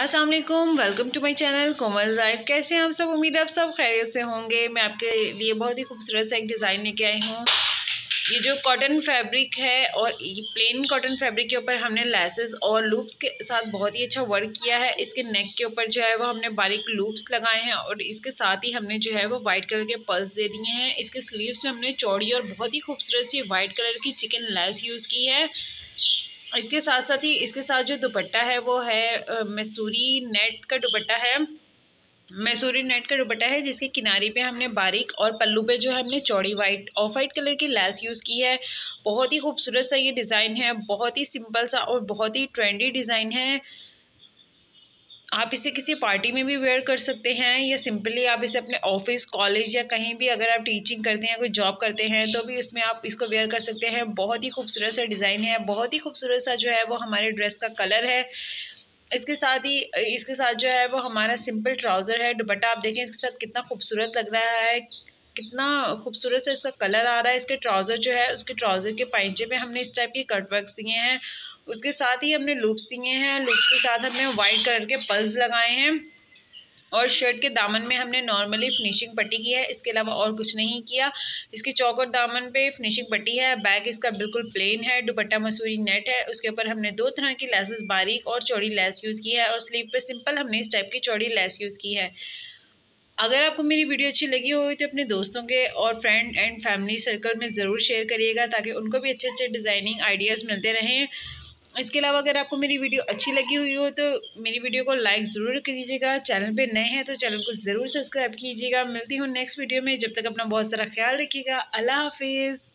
Aslam welcome to my channel Komal life कैसे हैं आप सब? उम्मीद है आप सब खैरियत से होंगे। मैं आपके लिए बहुत ही खूबसूरत सा एक डिज़ाइन लेके आई हूँ। ये जो कॉटन फैब्रिक है और ये प्लेन कॉटन फैब्रिक के ऊपर हमने लेसेस और लूप्स के साथ बहुत ही अच्छा वर्क किया है। इसके नेक के ऊपर जो है वो हमने बारीक लूप्स लगाए हैं और इसके साथ ही हमने जो है वो वाइट कलर के पल्स दे दिए हैं। इसके स्लीव्स में हमने चौड़ी और बहुत ही खूबसूरत सी वाइट कलर की चिकन लेस यूज़ की है। इसके साथ साथ ही इसके साथ जो दुपट्टा है वो है मैसूरी नेट का दुपट्टा है। मैसूरी नेट का दुपट्टा है जिसके किनारे पे हमने बारीक और पल्लू पे जो है हमने चौड़ी वाइट ऑफ़ वाइट कलर की लैस यूज़ की है। बहुत ही खूबसूरत सा ये डिज़ाइन है, बहुत ही सिंपल सा और बहुत ही ट्रेंडी डिज़ाइन है। आप इसे किसी पार्टी में भी वेयर कर सकते हैं या सिंपली आप इसे अपने ऑफ़िस, कॉलेज या कहीं भी अगर आप टीचिंग करते हैं, कोई जॉब करते हैं तो भी उसमें आप इसको वेयर कर सकते हैं। बहुत ही खूबसूरत सा डिज़ाइन है, बहुत ही खूबसूरत सा जो है वो हमारे ड्रेस का कलर है। इसके साथ ही, इसके साथ जो है वो हमारा सिंपल ट्राउज़र है, दुपट्टा आप देखें, इसके साथ कितना खूबसूरत लग रहा है। कितना खूबसूरत से इसका कलर आ रहा है। इसके ट्राउज़र जो है, उसके ट्राउज़र के पाइजे पे हमने इस टाइप के कट वर्क दिए हैं। उसके साथ ही हमने लूप्स दिए हैं। लूप्स के साथ हमने वाइट कलर के पल्स लगाए हैं और शर्ट के दामन में हमने नॉर्मली फिनिशिंग पट्टी की है। इसके अलावा और कुछ नहीं किया। इसके चौक और दामन पे फिनिशिंग पट्टी है। बैग इसका बिल्कुल प्लेन है। दुपट्टा मसूरी नेट है। उसके ऊपर हमने दो तरह की लेसेस, बारीक और चौड़ी लेस यूज़ की है और स्लीव पे सिंपल हमने इस टाइप की चौड़ी लेस यूज़ की है। अगर आपको मेरी वीडियो अच्छी लगी हो तो अपने दोस्तों के और फ्रेंड एंड फैमिली सर्कल में ज़रूर शेयर करिएगा ताकि उनको भी अच्छे अच्छे डिज़ाइनिंग आइडियाज़ मिलते रहें। इसके अलावा अगर आपको मेरी वीडियो अच्छी लगी हुई हो तो मेरी वीडियो को लाइक ज़रूर कीजिएगा। चैनल पे नए हैं तो चैनल को ज़रूर सब्सक्राइब कीजिएगा। मिलती हूँ नेक्स्ट वीडियो में। जब तक अपना बहुत सारा ख्याल रखिएगा। अल्लाह हाफिज़।